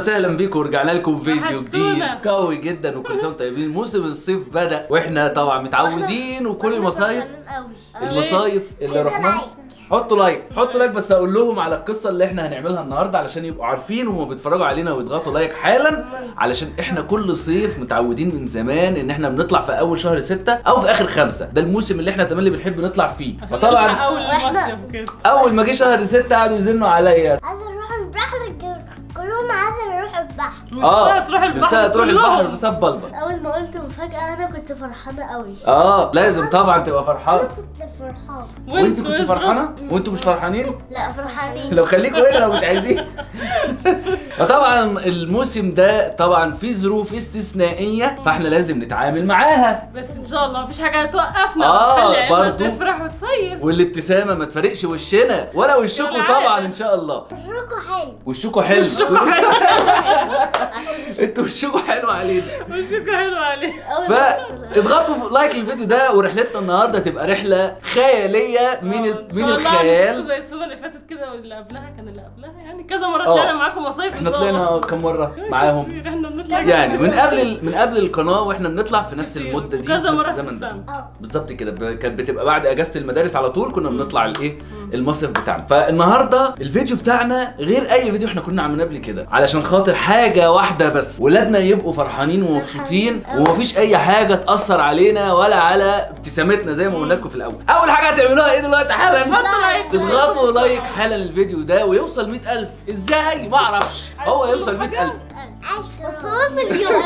وسهلا بيكم ورجعنا لكم فيديو. جديد. قوي جدا وكل سنه وأنتم طيبين. موسم الصيف بدأ وإحنا طبعا متعودين وكل المصايف المصايف اللي رحناها حطوا like حطوا like بس أقول لهم على القصة اللي إحنا هنعملها النهارده علشان يبقوا عارفين وهم بيتفرجوا علينا ويضغطوا like حالا. علشان إحنا كل صيف متعودين من زمان إن إحنا بنطلع في أول شهر ستة أو في آخر خمسة. ده الموسم اللي إحنا تملي بنحب نطلع فيه. فطبعا أول ما جه شهر ستة قعدوا يزنوا عليا. عايزة نروح البحر. كلهم عايزة نروح البحر. نفسها تروح البحر نفسها تروح. البحر بسبب بلبل. أول ما قلت مفاجأة أنا كنت فرحانة قوي آه لازم طبعا تبقى فرحان أنا كنت فرحان وأنتوا كنتوا يسرا. فرحانة؟ وأنتوا مش فرحانين؟ لا فرحانين. لو خليكوا هنا لو مش عايزين. فطبعا الموسم ده طبعا في ظروف استثنائية فإحنا لازم نتعامل معاها. بس إن شاء الله مفيش حاجة هتوقفنا عيننا برضو. تفرح وتصيف. والابتسامة ما تفرقش وشنا ولا وشكوا. طبعا إن شاء الله. وشكوا حلو. وشكوا حلو. وشكوا حلو أنتوا وشكوا حلو علينا. وشكوا حلو قلت- فاضغطوا في لايك للفيديو ده ورحلتنا النهارده تبقى رحلة خيالية. من آه، من شاء الله الخيال؟ زي السنة اللي فاتت كده واللي قبلها كان اللي قبلها. يعني كذا مرة آه. طلعنا معاكم مصايف إحنا ان شاء الله. طلعنا كم مرة معاهم؟ يعني. من قبل من قبل القناة وإحنا بنطلع في نفس. المدة دي كذا في نفس مرة في الزمن السنة. آه. بالظبط كده. ب- كانت بتبقى بعد أجازة المدارس على طول كنا بنطلع الايه المصيف بتاعنا. فالنهارده الفيديو بتاعنا غير أي فيديو إحنا كنا عاملينه قبل كده علشان خاطر حاجة واحدة بس ولادنا يبقوا فرحانين ومبسوطين ومفيش أي حاجة تأثر علينا ولا على ابتسامتنا زي ما قلنا لكم في الأول. أول حاجة هتعملوها إيه دلوقتي حالا؟ حطوا like تضغطوا like حالا للفيديو ده ويوصل 100000 إزاي؟ ما أعرفش هو يوصل 100000 وصلوا مليون.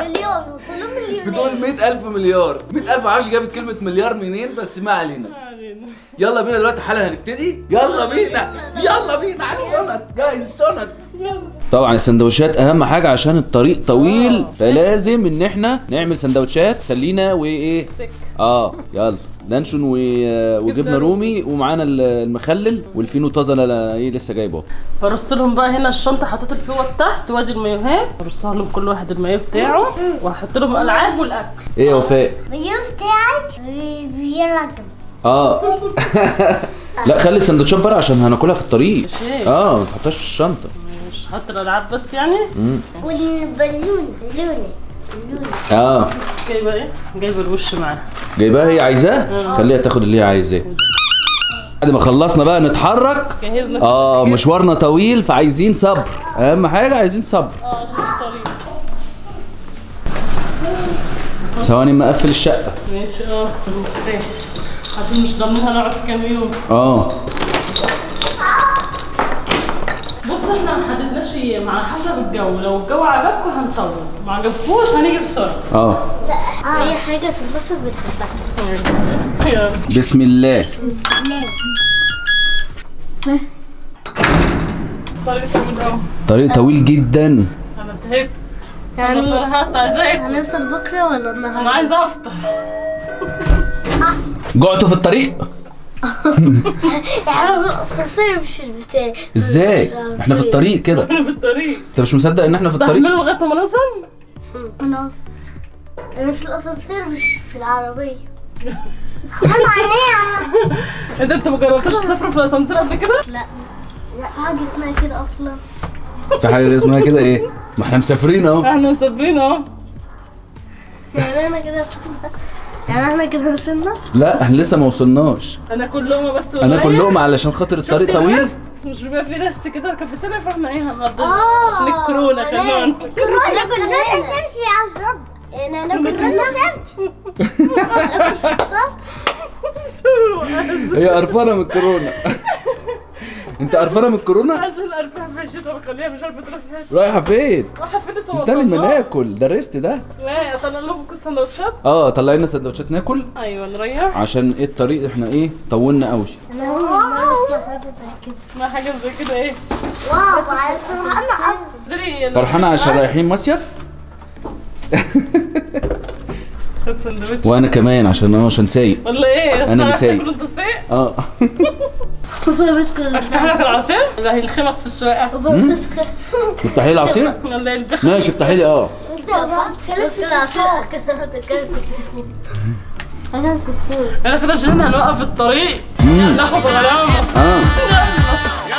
مليون وصلوا مليون بتقول 100000 مليار. 100000 معرفش جابت كلمة مليار منين بس ما علينا. ما علينا. يلا بينا دلوقتي حالا هنبتدي. يلا بينا. يلا بينا. على الشنط جاهز شنط يلا. طبعا السندوتشات أهم حاجة عشان الطريق طويل. فلازم إن إحنا نعمل سندوتشات. تسلينا وإيه؟ آه يلا. لانشون و... وجبنة رومي ومعانا ال- المخلل والفينو طازة لا إيه لسه جايبة فرصت لهم بقى هنا الشنطة حطيت الفوط تحت وادي المايوهات. رصها لهم كل واحد المايو بتاعه. وهحط لهم الالعاب والأكل. إيه يا وفاء؟ المليون بتاعي بي- بيرجم آه. لا خلي السندوتشات بره عشان هناكلها في الطريق. آه ما تحطهاش في الشنطة. مش هحط الألعاب بس يعني. والبالونة بالونه بالونة. آه. جايبة إيه جايبه الوش معاها. جايباها هي عايزاه؟ آه. خليها تاخد اللي هي عايزاه. بعد ما خلصنا بقى نتحرك. جهزنا. آه. مشوارنا طويل فعايزين صبر. أهم حاجة عايزين صبر. آه عشان الطريق ثواني ما أقفل الشقة. ماشي آه. عشان مش ضامنين هنقعد كام يوم. آه. بص إحنا ما إيه مع حسب الجو. لو الجو عجبكم هنطول ما عجبكوش هنيجي بسرعة. آه. أي حاجة في بنحبها بس. يلا بسم الله. الطريق طويل قوي طريق طويل جدا. أنا تعبت. أنا يعني اكل هنوصل بكرة ولا أنا النهارده عايزه أفطر. جعتوا في الطريق؟ مش بتاعي إزاي؟ إحنا في الطريق كده. أنا في الطريق. أنت مش مصدق إن إحنا في الطريق؟ استحملوا لغاية ما نوصل أنا أنا في الأسانسير مش في العربية. أنا عينيها إيه ده أنت ما جربتوش تسافروا في الأسانسير قبل كده؟ لا. لا حاجة اسمها كده أصلا. في حاجة اسمها كده إيه؟ ما إحنا مسافرين أهو. إحنا مسافرين أهو. يعني أنا كده يعني إحنا كده وصلنا؟ لا إحنا لسه ما وصلناش. أنا كل لقمه بس أنا قليل. كلهم علشان خاطر الطريق طويل؟ مش بيبقى في ريست كده؟ كافيتيريا فاحنا إيه؟ هنقضيها عشان الكورونا خلونا الكورونا كلنا تمشي على الرب يعني أنا تمشي هي قرفانة من الكورونا. انت قرفانة من الكورونا؟ عشان الارفاح في الشتاء بخليها مش عارفة تروح فين. رايحة فين؟ رايحة فين؟ لسه استني ما. ناكل ده الريست ده. لا اطلع لهم كوس سندوتشات. آه طلع لنا سندوتشات ناكل. أيوه نريح. عشان إيه الطريق؟ إحنا إيه طولنا قوي. أنا ما حاجة زي كده. إيه؟ واو فرحانة فرحانة عشان رايحين مصيف؟ خد سندوتش. وأنا كمان عشان أنا عشان سايق. ولا إيه؟ أنا اللي سايق. تاكل انت سايق؟ آه. أفتح لك العصير؟ ولا هيلخمك في السواقة. تفتحي لي العصير؟ ماشي افتحي لي آه. أنا سكون أنا كده عشان هنوقف الطريق. ناخد غرامه آه.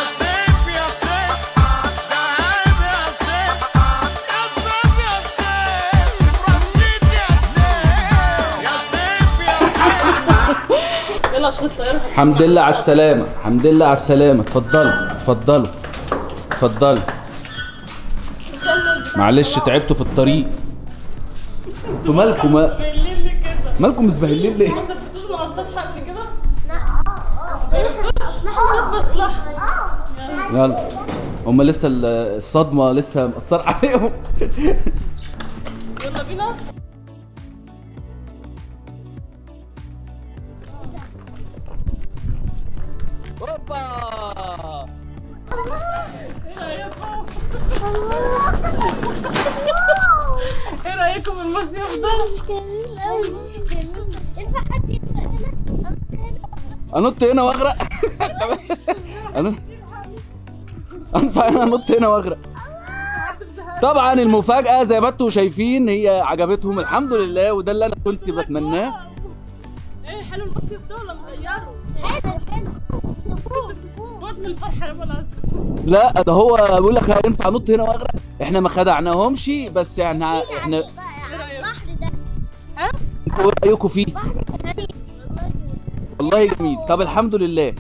الحمد لله على السلامة. الحمد لله على السلامة. اتفضلوا اتفضلوا اتفضلوا. معلش تعبتوا في الطريق. أنتوا مالكم مالكم مزبهلين ليه؟ ما سافرتوش مع السطح قبل كده؟ آه يلا. هما لسه ال- الصدمة لسه مأثرة عليهم. يلا بينا. هنا أنط هنا وأغرق. أنفع أنا أنط هنا وأغرق. طبعا المفاجأة زي ما أنتم شايفين هي عجبتهم. الحمد لله وده اللي أنا كنت بتمناه. إيه حلو المصيف ده ولا مغيره؟ حلو حلو الفرحة يا لا ده هو بيقول لك ينفع أنط هنا وأغرق. إحنا ما خدعناهمش بس يعني إحنا أنتوا إيه رأيكم فيه؟ والله جميل. طب الحمد لله.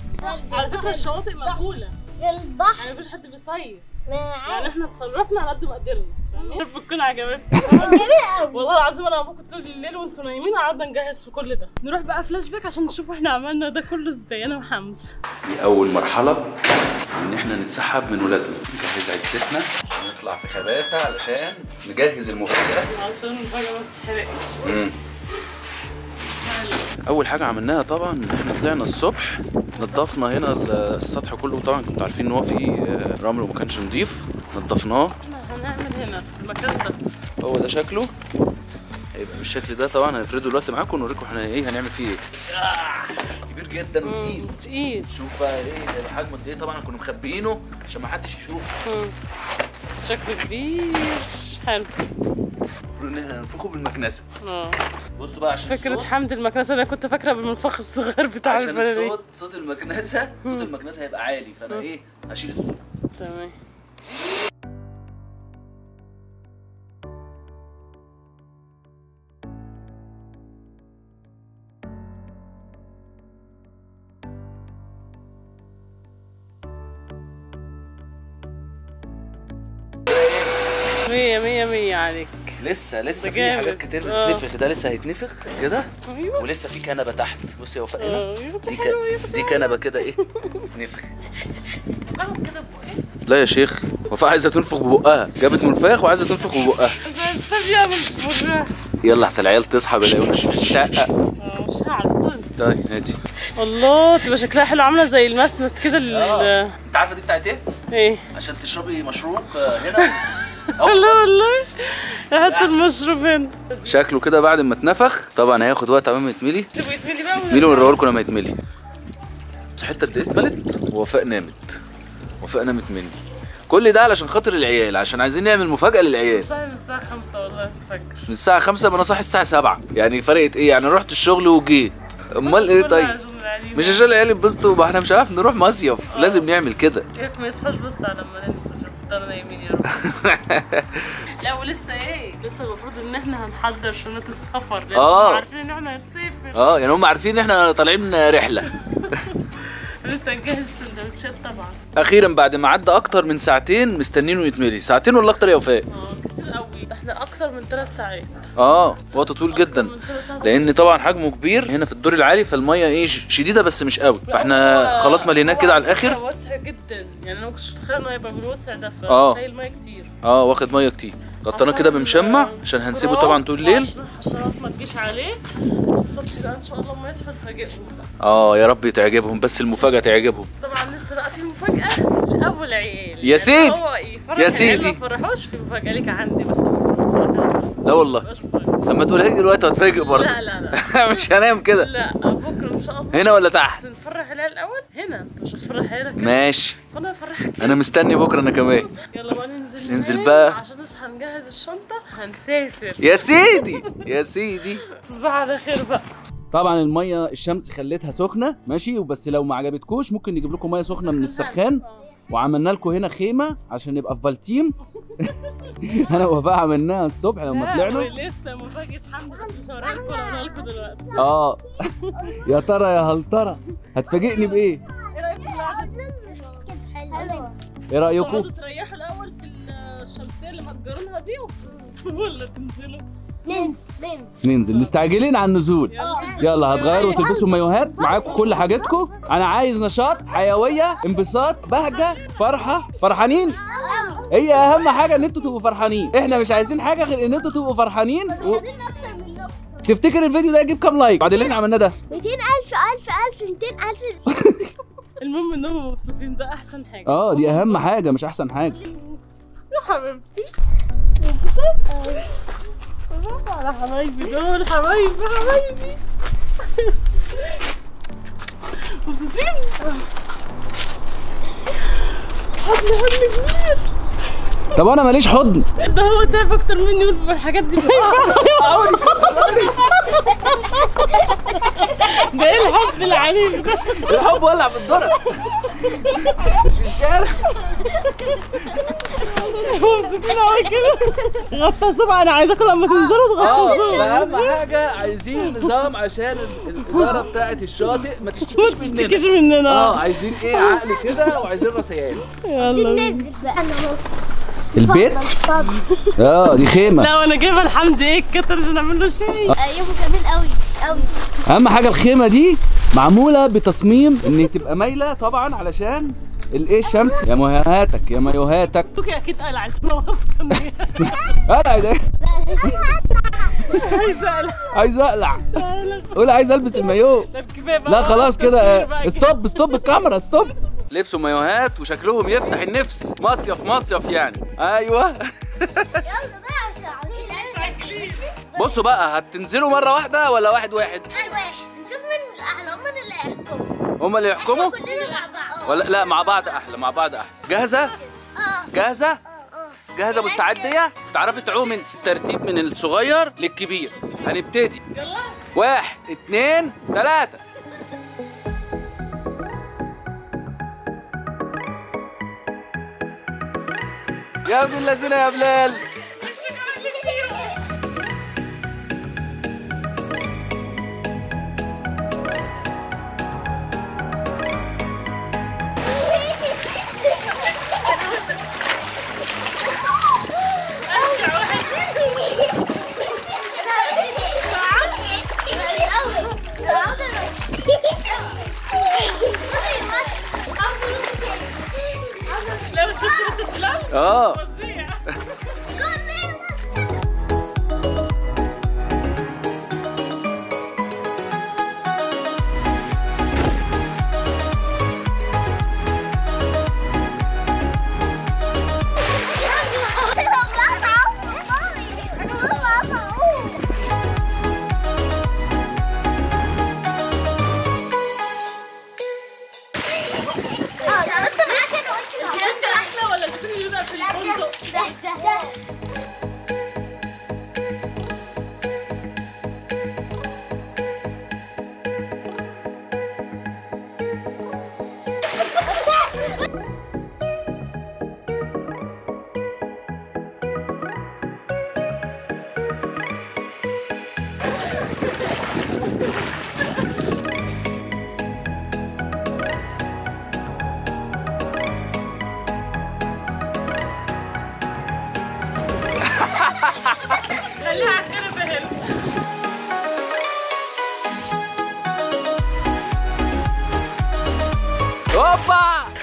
على فكرة الشواطئ مقبولة البحر. يعني مفيش حد بيصيف. يعني إحنا اتصرفنا على قد ما قدرنا. فاهمين؟ يا رب تكون عجبتكم والله العظيم أنا وابوكم طول الليل وانتوا نايمين قعدنا نجهز في كل ده. نروح بقى فلاش باك عشان نشوف إحنا عملنا ده كله إزاي. أنا وحمد. دي أول مرحلة إن إحنا نتسحب من ولادنا. نجهز عدتنا. ونطلع في خباثة علشان نجهز المفاجاه عشان المفاجأة ما تتحرقش أول حاجة عملناها طبعا إن إحنا طلعنا الصبح نضفنا هنا السطح كله. طبعا كنتوا عارفين إن هو فيه آه، رمل وما كانش نضيف. نضفناه. إحنا هنعمل هنا في المكان ده. هو ده شكله. هيبقى بالشكل ده طبعا هنفرده دلوقتي معاكم ونوريكم إحنا إيه هنعمل فيه إيه. كبير جدا وتقيل. تقيل. شوف بقى إيه حجمه قد إيه. طبعا كنا مخبيينه عشان ما حدش يشوف مم. بس شكله كبير. حلو. المفروض ان إحنا ننفخه بالمكنسه آه. بصوا بقى عشان فكرة الصوت حمد المكنسة أنا كنت فاكرة بالمنفخ الصغير بتاع عشان الصوت صوت المكنسه صوت المكنسة هيبقى عالي فأنا إيه هشيل الصوت. تمام. لسه لسه في. حاجات كتير آه. بتتنفخ. ده لسه هيتنفخ؟ كده؟ أيوه. ولسه في كنبة تحت. بصي يا وفاء دي, حلو يا ك... دي كنبة كده إيه؟ نفخ لا يا شيخ وفاء عايزة تنفخ ببقها جابت منفاخ وعايزة تنفخ ببقها يلا احسن العيال تصحى في الشقة. آه مش هعرف طيب هاتي. الله تبقى شكلها حلو عاملة زي المسند كده لل أنت عارفة دي بتاعت إيه؟ إيه؟ عشان تشربي مشروب آه، هنا. لا والله. المشروب هنا شكله كده بعد ما اتنفخ طبعا هياخد وقت عمال ما يتملي. سيبه يتملي بقى ونوريه لكم لما يتملي حتة اتملت ووفاء نامت. وفاء نامت مني. كل ده علشان خاطر العيال عشان عايزين نعمل مفاجأة للعيال. من الساعة 5 والله مش فاكر من الساعة 5 ما أنا صاحي الساعة 7 يعني فرقت إيه؟ يعني رحت الشغل وجيت. أمال إيه؟ طيب. مش عشان العيال يتبسطوا ما إحنا مش هنعرف نروح مصيف. لازم نعمل كده. كيف ما يصحوش بس على لما ننسى نفضل نايمين يا رب. لا ولسه إيه؟ لسه المفروض إن إحنا هنحضر شنط السفر لأن آه. هم عارفين إن إحنا هنسافر. آه يعني هم عارفين إن إحنا طالعين رحلة. لسه نجهز سندوتشات طبعا. أخيرا بعد ما عدى أكتر من ساعتين مستنينه يتملي. ساعتين ولا أكتر يا وفاء؟ آه كتير قوي. إحنا أكتر من ثلاث ساعات. آه وقت طويل جدا. لأن طبعا حجمه كبير. هنا في الدور العالي فالمية إيه شديدة بس مش قوي. فإحنا خلاص مليناه كده على الآخر. واسع جدا. يعني أنا ما كنتش متخيل إنه هيبقى بالوسع ده آه. فشايل مية كتير. آه واخد مية كتير. غطيناه كده بمشمع عشان هنسيبه طبعا طول الليل. عشان الحشرات ما تجيش عليه. السطح ده إن شاء الله ما يصحى نفاجئهم. آه يا رب تعجبهم. بس المفاجأة تعجبهم. طبعا لسه بقى في مفاجأة لأبو العيال. يا سيدي. هو يفرح يا سيدي. ما فرحوش في مفاجأة ليك عندي بس لا والله. طب ما تقولها لي دلوقتي هتفاجئ برضه. لا لا لا. مش هنام كده. لا بكرة إن شاء الله. هنا ولا تحت؟ بس نفرح العيال الأول؟ هنا. أنت مش هتفرح عيالك كده ماشي. فأنا هفرحك. أنا مستني بكرة أنا كمان. يلا بقى ننزل ننزل بقى. عشان نصحى نجهز الشنطة هنسافر. يا سيدي! يا سيدي! تصبح على خير بقى. طبعا المية الشمس خلتها سخنة ماشي؟ وبس لو ما عجبتكوش ممكن نجيب لكم مية سخنة من السخان. وعملنا لكم هنا خيمة عشان نبقى في بلتيم أنا ووفاء عملناها الصبح لما طلعنا. ولسه مفاجأة حمد بس مش هوريها لكم هوريها لكم دلوقتي آه. يا ترى يا هل ترى؟ هتفاجئني بإيه؟ إيه رايكم؟ حلوة. إيه رأيكم؟ تقعدوا تريحوا الأول في الشمسية اللي مأجرينها دي ولا تنزلوا ننزل ننزل. ننزل. مستعجلين على النزول. يلا. هتغيروا وتلبسوا مايوهات. معاكم كل حاجتكم. أنا عايز نشاط حيوية انبساط بهجة فرحة. فرحانين؟ هي أهم حاجة إن أنتوا تبقوا فرحانين. إحنا مش عايزين حاجة غير إن أنتوا تبقوا فرحانين و... عايزين أكتر من نقطة. تفتكر الفيديو ده يجيب كام لايك؟ بعد اللي إحنا عملناه ده. 200 ألف ألف ألف 200 ألف. المهم إنهم مبسوطين ده أحسن حاجة. آه دي أهم حاجة مش أحسن حاجة. يا حبيبتي. مبسوطة؟ برافو على حبايبي دول حبايبي حبايبي. مبسوطين؟ حضن حضن كبير. طب أنا ماليش حضن. ده هو تعب أكتر مني والحاجات دي. ده إيه الحب العنيف ده؟ الحب ولع في الدرج مش في الشارع؟ مبسوطين قوي كده. غطى الصبح. أنا عايزاكم لما تنزلوا تغطوا آه الصبح. أهم حاجة عايزين نظام عشان ال- الإدارة بتاعه الشاطئ ما ما تشتكيش مننا. آه مننا عايزين إيه؟ عقل كده وعايزين رسيان يلا. بقى البيت؟ آه دي خيمة. لا وأنا جايبة لحمدي إيه؟ الكتر عشان أعمل له شاي. أيوه جميل قوي قوي أهم حاجة الخيمة دي؟ معمولة بتصميم إن تبقى مايلة طبعا علشان الايه الشمس. يا مايوهاتك يا مايوهاتك أوكي أكيد قلعت. أنا واثقه ان اقلع ده هي عايزه أقلع. عايز أقلع. قول عايز ألبس المايوه لا كفاية بقى. لا خلاص كده. بقى آه، stop stop الكاميرا stop لبسوا مايوهات وشكلهم يفتح النفس. مصيف مصيف يعني. أيوه. يلا بقى عشان بصوا بقى هتنزلوا مرة واحدة ولا واحد واحد؟ هما اللي يحكموا؟ ولا لا مع بعض أحلى مع بعض أحلى جاهزة؟ آه جاهزة؟ آه آه جاهزة مستعده تعرفي تعوم انت ترتيب من الصغير للكبير. هنبتدي. يلا واحد اتنين تلاتة. يا ابن الذين يا بلال. 哦。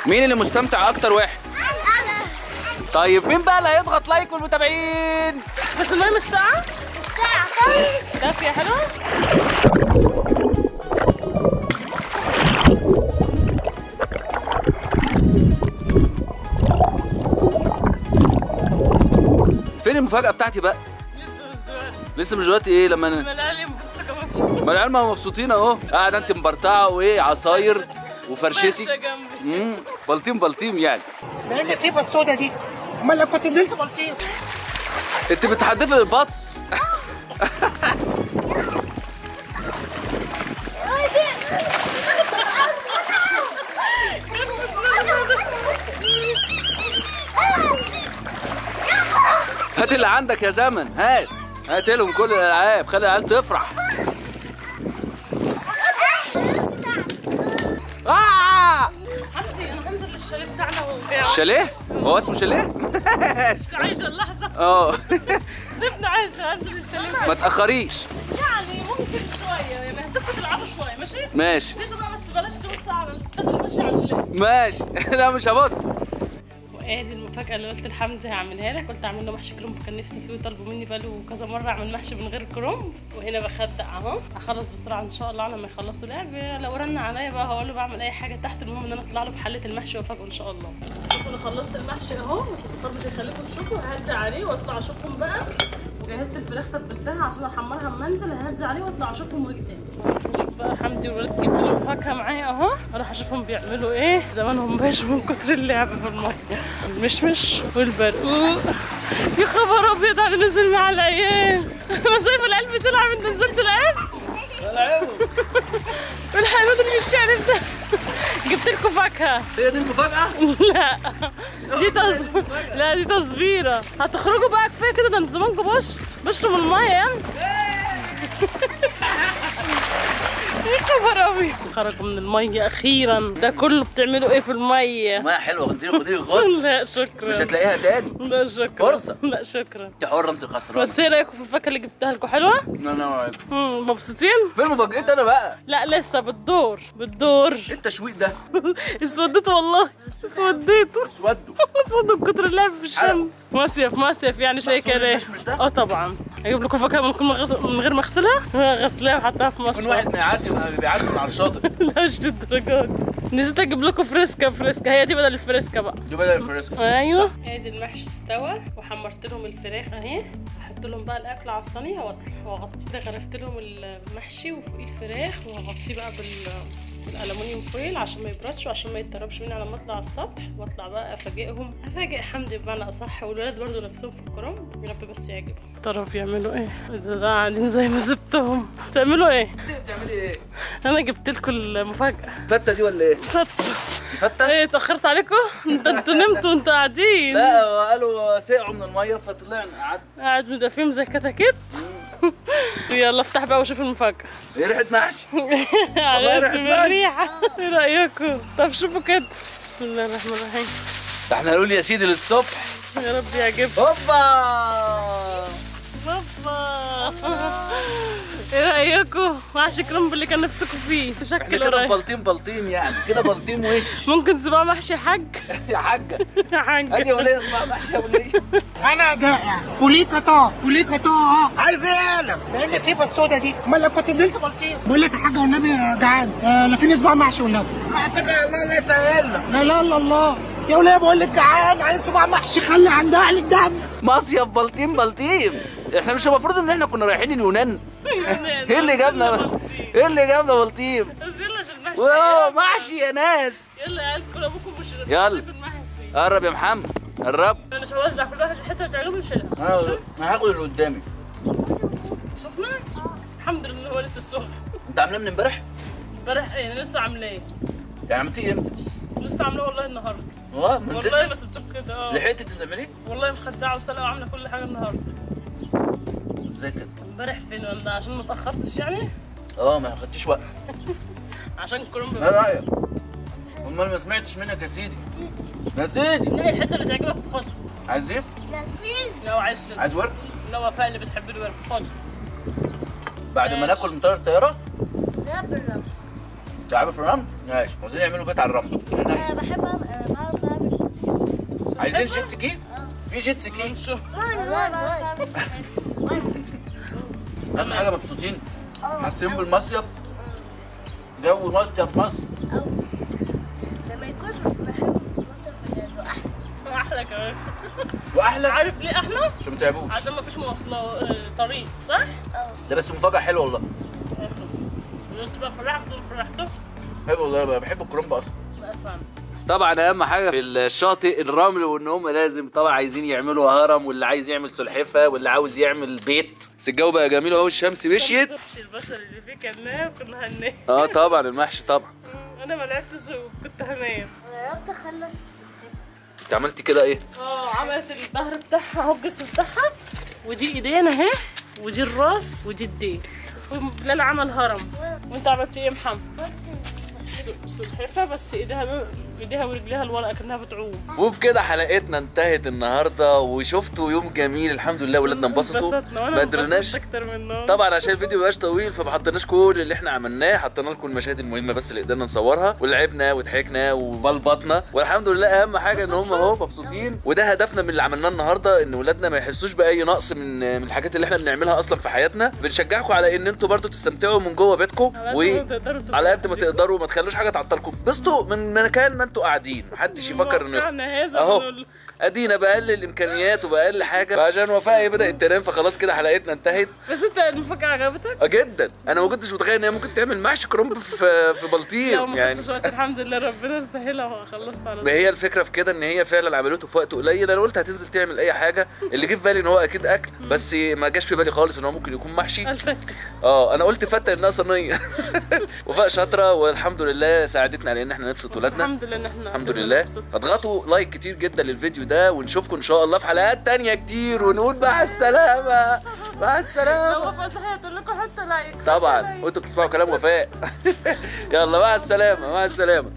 مين اللي مستمتع أكتر واحد؟ طيب مين بقى اللي هيضغط لايك والمتابعين؟ بس المهم الساعة؟ دافيه حلوة؟ فين المفاجأة بتاعتي بقى؟ لسه مش دلوقتي. لسه مش دلوقتي؟ إيه لما أنا ما العيال ما مبسوطين أهو. قاعدة أنت مبرطعه وإيه عصاير وفرشتي. امم بلطيم بلطيم يعني. ده إيه السودا دي؟ امال لو كنت نزلت بلطيم. انت بتحدفي البط؟ هات اللي عندك يا زمن هات. هات لهم كل الألعاب خلي العيال تفرح. شاليه؟ هو اسمه شاليه؟ عايشه اللحظة. آه. سيبنا عايشه هنزل الشاليه. ما تأخريش. يعني ممكن شوية يعني هسيبكم تلعبوا شوية ماشي؟ ماشي. زيدوا بقى بس بلاش تبصوا على الستات اللي ماشيه على ماشي. لا مش هبص. وادي المفاجأة اللي قلت لحمدي هعملها لك؟ قلت أعمل له محشي كرنب كان نفسي فيه وطلبوا مني بقاله كذا مرة أعمل محشي من غير كرنب وهنا بخدق أهو. أخلص بسرعة إن شاء الله على ما يخلصوا لعب. لو رن عليا بقى هقول له بعمل أي حاجة تحت المهم إن أنا أطلع له بحلة المحشي وأفاجئه إن شاء الله. أنا خلصت المحشي اهو بس الفطار مش هيخليكم تشوفوا. ههدي عليه واطلع اشوفهم بقى. وجهزت الفراخ تبلتها عشان احمرها اما انزل ههدي عليه واطلع اشوفهم واجي تاني. بقى حمدي والولاد جبت لهم فاكهة معايا اهو. أروح اشوفهم بيعملوا إيه. زمانهم باشوا من كتر اللعب في المية. المشمش والبرقوق. يا خبر أبيض على نزل مع العيال. أنا سايبه العيال بتلعب أنت نزلت العيال؟ الحيوانات اللي في الشارع ده. لكم فاكهة. هي دي المفاجأة؟ لا. دي تص... لا دي تصبيرة. هتخرجوا بقى كفاية كده ده أنتوا زمانكم بش من المية يعني. يا خبر ابيض خرجوا من الميه أخيرا. ده كله بتعملوا إيه في الميه ما حلوة خدي خدي خد لا شكرا. مش هتلاقيها تاني. لا شكرا. فرصة. لا شكرا. انت حرة انت خسرانة. بس إيه رأيكم في الفاكهة اللي جبتها لكم؟ حلوة؟ لا لا مبسوطين؟ فين مفاجأتي أنا بقى؟ لا لسه بالدور بالدور. إيه التشويق ده؟ اسودت والله اسوديتوا اسودوا اسودوا من كتر اللعب في الشمس. مصيف مصيف يعني شيء كده؟ آه طبعا. أجيب لكم فاكهه من, من, غس... من غير ما اغسلها؟ غسلاها وحطها في مصر واحد ما يعدي بيعدي من على الشاطئ. لا مش الدرجات نسيت أجيب لكم فريسكا فريسكا. هي دي بدل الفريسكا بقى. دي بدل الفريسكو أيوه. ادي المحشي استوى وحمرت لهم الفراخ أهي. أحط لهم بقى الأكل على الصينية واطلع وأغطي. كده غرفت لهم المحشي وفوقيه الفراخ واغطيه بقى بال بالالومنيوم فويل عشان ما يبردش وعشان ما يتطربش مني على ما اطلع على السطح. واطلع بقى أفاجئهم. أفاجئ حمدي بمعنى أصح والولاد برضه نفسهم في الكرم. يا رب بس يعجبهم. ترى بيعملوا إيه؟ ده ده قاعدين زي ما سبتهم. بتعملوا إيه؟ بتعملي إيه؟ أنا جبت لكم المفاجأة. فتة دي ولا إيه؟ فتة. فتة؟ إيه اتأخرت عليكم؟ ده أنتوا نمتوا وانتوا قاعدين. لا قالوا سقعوا من المية فطلعنا قعدنا. قاعد مدافيهم زي كتاكيت. يلا افتح بقى وشوف المفاجأة. هي ريحة محشي. عرفت ريحة محشي. إيه رأيكم؟ طب شوفوا كده. بسم الله الرحمن الرحيم. ده إحنا هنقول يا سيدي للصبح. يا رب يعجبكم. هوبا! بابا إيه رأيكم؟ محشي كرنب اللي كان نفسكم فيه. شكل كده بلطيم بلطيم يعني كده بلطيم وش. ممكن صباع محشي حاج؟ يا حاجة يا حاج. يا ولية اسمها محشي يا ولية أنا جائع وليك طه وليك طه عايز إيه قلم ده إيه النسيبه السودا دي؟ أمال لو كنت نزلت بلطيم. بقول لك يا حاجة والنبي جعان. آه لا في صباع محشي والنبي. لا لا لا لا لا لا الله. يا وليه بقول لك جعان. عايز صباع محشي خلي عندها عقل الدم مصيف بلطيم بلطيم. إحنا مش المفروض ان إحنا كنا رايحين اليونان. إيه اللي جابنا؟ إيه اللي جابنا بلطيم يلا عشان المحشي واو محشي يا ناس. يلا يا عيال كل ابوكم مش يلا. قرب يا محمد. قرب. أنا مش هوزع كل واحد الحتة اللي تعجبه شيء أنا أنا هاخد اللي قدامي. سخنة؟ الحمد لله هو لسه سخن أنت عاملاه من امبارح؟ امبارح يعني لسه عاملاه. يعني عملتيه إمتى؟ لسه عاملاه والله النهارده. والله؟ بس بتوك كده آه. لحقتي تعمليه والله مخدعة وسلقه وعاملة كل حاجة النهارده. كده امبارح فين؟ ولا عشان ما اتاخرتش يعني؟ آه ما خدتيش وقت. عشان الكرنب لا لا أمال ما سمعتش منك يا سيدي. يا سيدي. لا الحتة اللي تعجبك خدها عايز إيه؟ نسيم لو عايز عايز ورق لو وفاء اللي بتحب الورق خدها بعد ما. ناكل مطار الطيارة؟ لا بالرمل تعالوا في الرمل؟ ماشي. عايزين يعملوا بيت على الرمل. أنا بحب أنا بعرف أعمل عايزين جيت سكي في جيت سكي أهم حاجة مبسوطين. حاسين بالمصيف جو مصيف مصر. لما يكون بحب مصر بجد أحلى. أحلى كمان. وأحلى؟ عارف ليه أحلى؟ عشان ما تعبوش. عشان ما فيش مواصلات آه، طريق صح؟ ده بس مفاجأة حلوة والله. انت بقى فرحت فرحت حلو والله أنا بحب الكرنب أصلا. بقى فاهم. طبعا أهم حاجة في الشاطئ الرمل وإن هم لازم طبعا عايزين يعملوا هرم واللي عايز يعمل سلحفاة واللي عاوز يعمل بيت. بس الجو بقى جميل أهو الشمس مشيت. البصل اللي فيه كان نايم كنا هننام. آه طبعا المحشي طبعا. أنا ما لعبتش وكنت هنام. أنا قربت أخلص. أنت عملتي كده إيه؟ آه عملت الظهر بتاعها أهو الجسم بتاعها. ودي ايدينا أهي ودي الراس ودي الديل وبلال عمل هرم. وأنت عملتي إيه يا محمد؟ س- سلحفة بس ايديها ايديها ورجليها لورا كانها بتعوم. وبكده حلقتنا انتهت النهارده وشفتوا يوم جميل الحمد لله ولادنا انبسطوا. ما قدرناش طبعا عشان الفيديو مبقاش طويل فما حطيناش كل اللي إحنا عملناه حطينا لكم المشاهد المهمة بس اللي قدرنا نصورها ولعبنا وضحكنا وبلبطنا. والحمد لله أهم حاجة إن هم أهو مبسوطين. وده هدفنا من اللي عملناه النهارده إن ولادنا ما يحسوش بأي نقص من من الحاجات اللي إحنا بنعملها أصلا في حياتنا. بنشجعكم على إن أنتوا برضو تستمتعوا من جوه بيتكم على قد ما تقدروا ما كويسين. تخلوش حاجة تعطلكم. بسطوا من مكان ما أنتوا قاعدين. محدش يفكر إنه أهو. ادينا بقلل الإمكانيات وبقل حاجة. فعشان وفاء هي بدأت تنام فخلاص كده حلقتنا انتهت. بس أنت المفاجأة عجبتك؟ آه جدا. أنا ما كنتش متخيل إن هي ممكن تعمل محشي كرنب في في بلطيم ما يعني. وقت الحمد لله ربنا يستاهلها وخلصت على ما هي الفكرة في كده إن هي فعلا عملته في وقت قليل. أنا قلت هتنزل تعمل أي حاجة. اللي جه في بالي إن هو أكيد أكل بس ما جاش في بالي خالص إن هو ممكن يكون محشي. الفك آه أنا قلت فتة إنها صينية. وفاء شاطرة والحمد لله ساعدتنا على إن إحنا نبسط بس ولادنا. الحمد لله إن إحنا الحمد لله. فاضغطوا like كتير جدا للفيديو ده ونشوفكم إن شاء الله في حلقات تانية كتير ونقول مع السلامة. مع لو السلامه وفاء صحيح تقول لكم حتى like طبعا. وأنتوا بتسمعوا كلام وفاء. يلا مع السلامة مع السلامة.